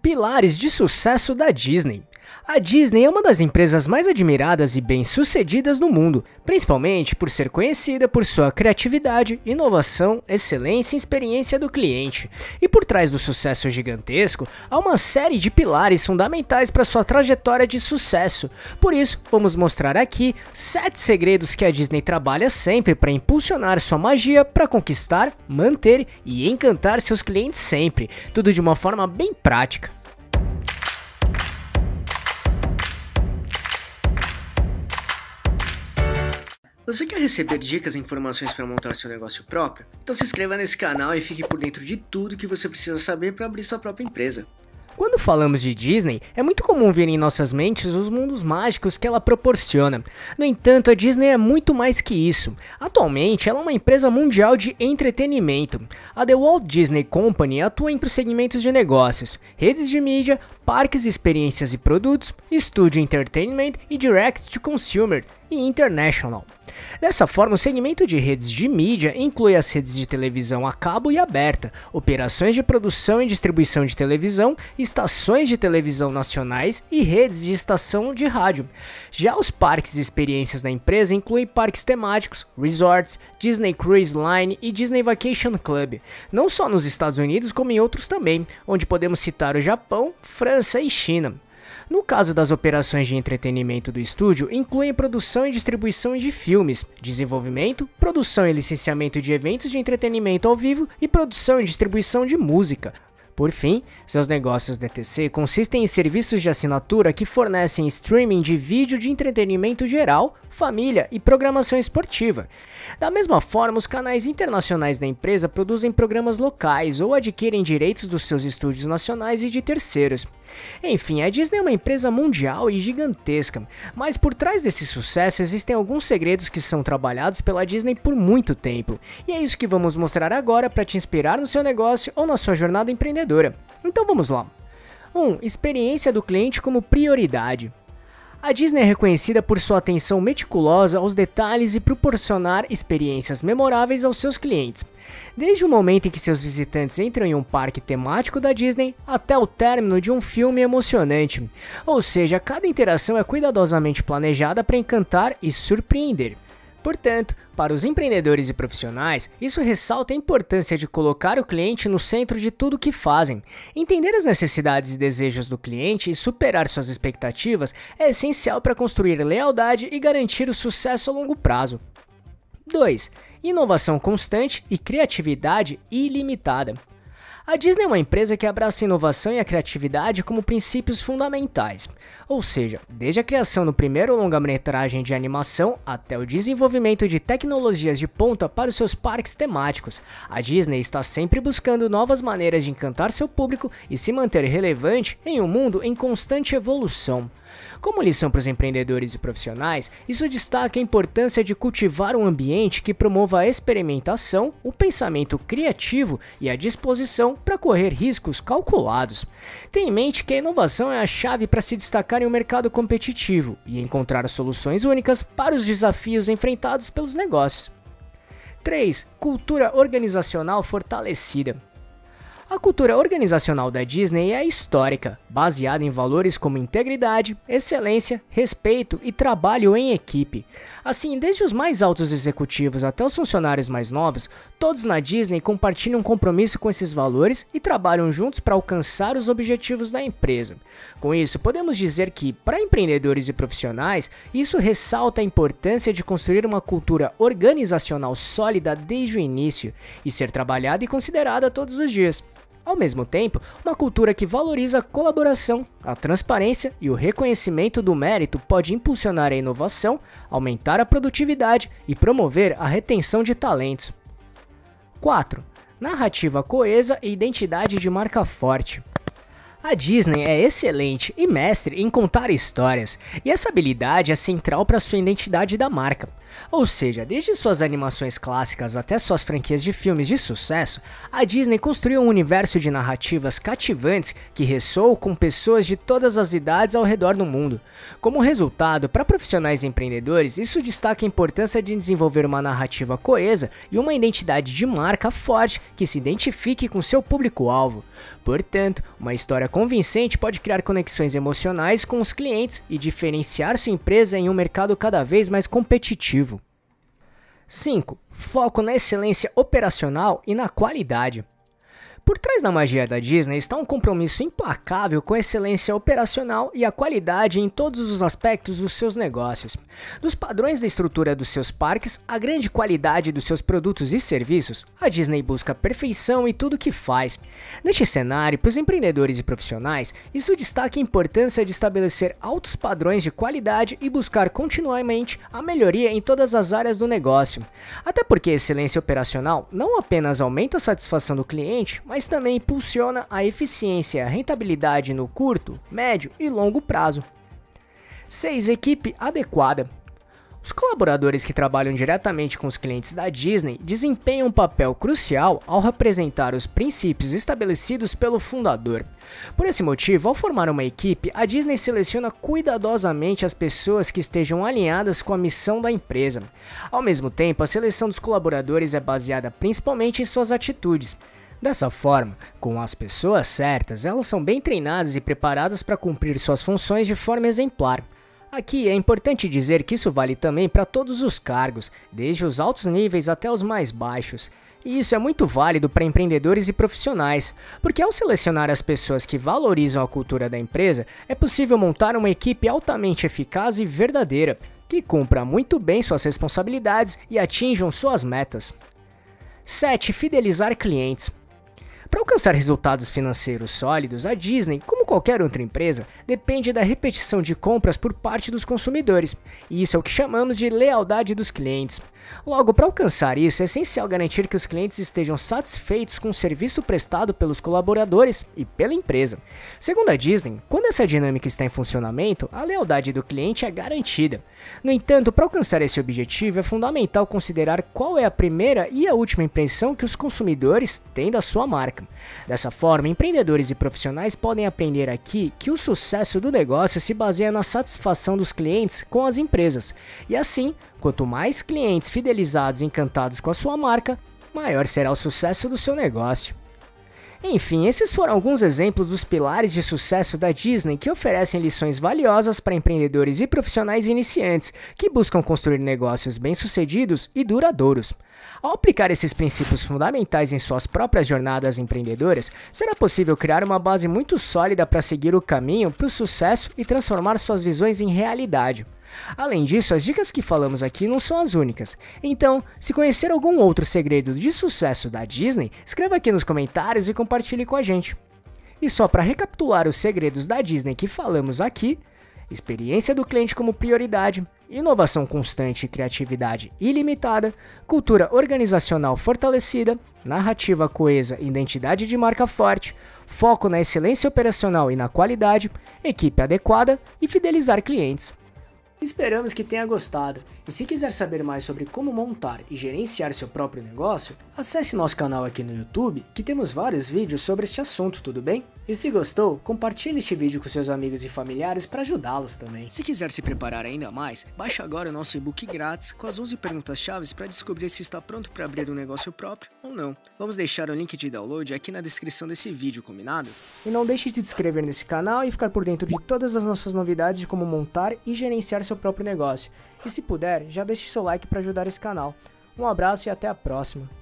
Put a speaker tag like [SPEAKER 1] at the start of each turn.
[SPEAKER 1] Pilares de sucesso da Disney. A Disney é uma das empresas mais admiradas e bem-sucedidas no mundo, principalmente por ser conhecida por sua criatividade, inovação, excelência e experiência do cliente. E por trás do sucesso gigantesco, há uma série de pilares fundamentais para sua trajetória de sucesso. Por isso, vamos mostrar aqui 7 segredos que a Disney trabalha sempre para impulsionar sua magia para conquistar, manter e encantar seus clientes sempre, tudo de uma forma bem prática. Você quer receber dicas e informações para montar seu negócio próprio? Então se inscreva nesse canal e fique por dentro de tudo que você precisa saber para abrir sua própria empresa. Quando falamos de Disney, é muito comum ver em nossas mentes os mundos mágicos que ela proporciona. No entanto, a Disney é muito mais que isso. Atualmente, ela é uma empresa mundial de entretenimento. A The Walt Disney Company atua os segmentos de negócios, redes de mídia, parques, experiências e produtos, estúdio entertainment e direct to consumer e international. Dessa forma, o segmento de redes de mídia inclui as redes de televisão a cabo e aberta, operações de produção e distribuição de televisão, estações de televisão nacionais e redes de estação de rádio. Já os parques e experiências da empresa incluem parques temáticos, resorts, Disney Cruise Line e Disney Vacation Club, não só nos Estados Unidos como em outros também, onde podemos citar o Japão, França e China. No caso das operações de entretenimento do estúdio, incluem produção e distribuição de filmes, desenvolvimento, produção e licenciamento de eventos de entretenimento ao vivo e produção e distribuição de música. Por fim, seus negócios DTC consistem em serviços de assinatura que fornecem streaming de vídeo de entretenimento geral, família e programação esportiva. Da mesma forma, os canais internacionais da empresa produzem programas locais ou adquirem direitos dos seus estúdios nacionais e de terceiros. Enfim, a Disney é uma empresa mundial e gigantesca, mas por trás desse sucesso existem alguns segredos que são trabalhados pela Disney por muito tempo. E é isso que vamos mostrar agora para te inspirar no seu negócio ou na sua jornada empreendedora. Então vamos lá. 1. Um, experiência do cliente como prioridade. A Disney é reconhecida por sua atenção meticulosa aos detalhes e proporcionar experiências memoráveis aos seus clientes. Desde o momento em que seus visitantes entram em um parque temático da Disney até o término de um filme emocionante. Ou seja, cada interação é cuidadosamente planejada para encantar e surpreender. Portanto, para os empreendedores e profissionais, isso ressalta a importância de colocar o cliente no centro de tudo o que fazem. Entender as necessidades e desejos do cliente e superar suas expectativas é essencial para construir lealdade e garantir o sucesso a longo prazo. 2. Inovação constante e criatividade ilimitada. A Disney é uma empresa que abraça a inovação e a criatividade como princípios fundamentais. Ou seja, desde a criação do primeiro longa-metragem de animação até o desenvolvimento de tecnologias de ponta para os seus parques temáticos, a Disney está sempre buscando novas maneiras de encantar seu público e se manter relevante em um mundo em constante evolução. Como lição para os empreendedores e profissionais, isso destaca a importância de cultivar um ambiente que promova a experimentação, o pensamento criativo e a disposição para correr riscos calculados. Tenha em mente que a inovação é a chave para se destacar em um mercado competitivo e encontrar soluções únicas para os desafios enfrentados pelos negócios. 3. Cultura organizacional fortalecida. A cultura organizacional da Disney é histórica, baseada em valores como integridade, excelência, respeito e trabalho em equipe. Assim, desde os mais altos executivos até os funcionários mais novos, todos na Disney compartilham um compromisso com esses valores e trabalham juntos para alcançar os objetivos da empresa. Com isso, podemos dizer que, para empreendedores e profissionais, isso ressalta a importância de construir uma cultura organizacional sólida desde o início e ser trabalhada e considerada todos os dias. Ao mesmo tempo, uma cultura que valoriza a colaboração, a transparência e o reconhecimento do mérito pode impulsionar a inovação, aumentar a produtividade e promover a retenção de talentos. 4. Narrativa coesa e identidade de marca forte. A Disney é excelente e mestre em contar histórias, e essa habilidade é central para sua identidade da marca. Ou seja, desde suas animações clássicas até suas franquias de filmes de sucesso, a Disney construiu um universo de narrativas cativantes que ressoam com pessoas de todas as idades ao redor do mundo. Como resultado, para profissionais e empreendedores, isso destaca a importância de desenvolver uma narrativa coesa e uma identidade de marca forte que se identifique com seu público-alvo. Portanto, uma história convincente pode criar conexões emocionais com os clientes e diferenciar sua empresa em um mercado cada vez mais competitivo. 5. Foco na excelência operacional e na qualidade. Por trás da magia da Disney está um compromisso implacável com a excelência operacional e a qualidade em todos os aspectos dos seus negócios. Dos padrões da estrutura dos seus parques à grande qualidade dos seus produtos e serviços, a Disney busca perfeição em tudo que faz. Neste cenário, para os empreendedores e profissionais, isso destaca a importância de estabelecer altos padrões de qualidade e buscar continuamente a melhoria em todas as áreas do negócio. Até porque a excelência operacional não apenas aumenta a satisfação do cliente, mas também impulsiona a eficiência e a rentabilidade no curto, médio e longo prazo. 6. Equipe adequada. Os colaboradores que trabalham diretamente com os clientes da Disney desempenham um papel crucial ao representar os princípios estabelecidos pelo fundador. Por esse motivo, ao formar uma equipe, a Disney seleciona cuidadosamente as pessoas que estejam alinhadas com a missão da empresa. Ao mesmo tempo, a seleção dos colaboradores é baseada principalmente em suas atitudes, Dessa forma, com as pessoas certas, elas são bem treinadas e preparadas para cumprir suas funções de forma exemplar. Aqui é importante dizer que isso vale também para todos os cargos, desde os altos níveis até os mais baixos. E isso é muito válido para empreendedores e profissionais, porque ao selecionar as pessoas que valorizam a cultura da empresa, é possível montar uma equipe altamente eficaz e verdadeira, que cumpra muito bem suas responsabilidades e atinjam suas metas. 7. Fidelizar clientes. Para alcançar resultados financeiros sólidos, a Disney, como qualquer outra empresa, depende da repetição de compras por parte dos consumidores, e isso é o que chamamos de lealdade dos clientes. Logo, para alcançar isso, é essencial garantir que os clientes estejam satisfeitos com o serviço prestado pelos colaboradores e pela empresa. Segundo a Disney, quando essa dinâmica está em funcionamento, a lealdade do cliente é garantida. No entanto, para alcançar esse objetivo, é fundamental considerar qual é a primeira e a última impressão que os consumidores têm da sua marca. Dessa forma, empreendedores e profissionais podem aprender aqui que o sucesso do negócio se baseia na satisfação dos clientes com as empresas, e assim Quanto mais clientes fidelizados e encantados com a sua marca, maior será o sucesso do seu negócio. Enfim, esses foram alguns exemplos dos pilares de sucesso da Disney que oferecem lições valiosas para empreendedores e profissionais iniciantes que buscam construir negócios bem-sucedidos e duradouros. Ao aplicar esses princípios fundamentais em suas próprias jornadas empreendedoras, será possível criar uma base muito sólida para seguir o caminho para o sucesso e transformar suas visões em realidade. Além disso, as dicas que falamos aqui não são as únicas. Então, se conhecer algum outro segredo de sucesso da Disney, escreva aqui nos comentários e compartilhe com a gente. E só para recapitular os segredos da Disney que falamos aqui, experiência do cliente como prioridade, inovação constante e criatividade ilimitada, cultura organizacional fortalecida, narrativa coesa e identidade de marca forte, foco na excelência operacional e na qualidade, equipe adequada e fidelizar clientes. Esperamos que tenha gostado. E se quiser saber mais sobre como montar e gerenciar seu próprio negócio, acesse nosso canal aqui no YouTube, que temos vários vídeos sobre este assunto, tudo bem? E se gostou, compartilhe este vídeo com seus amigos e familiares para ajudá-los também.
[SPEAKER 2] Se quiser se preparar ainda mais, baixe agora o nosso e-book grátis com as 11 perguntas-chave para descobrir se está pronto para abrir um negócio próprio ou não. Vamos deixar o link de download aqui na descrição desse vídeo, combinado?
[SPEAKER 1] E não deixe de se inscrever nesse canal e ficar por dentro de todas as nossas novidades de como montar e gerenciar seu próprio negócio. E se puder, já deixe seu like para ajudar esse canal. Um abraço e até a próxima.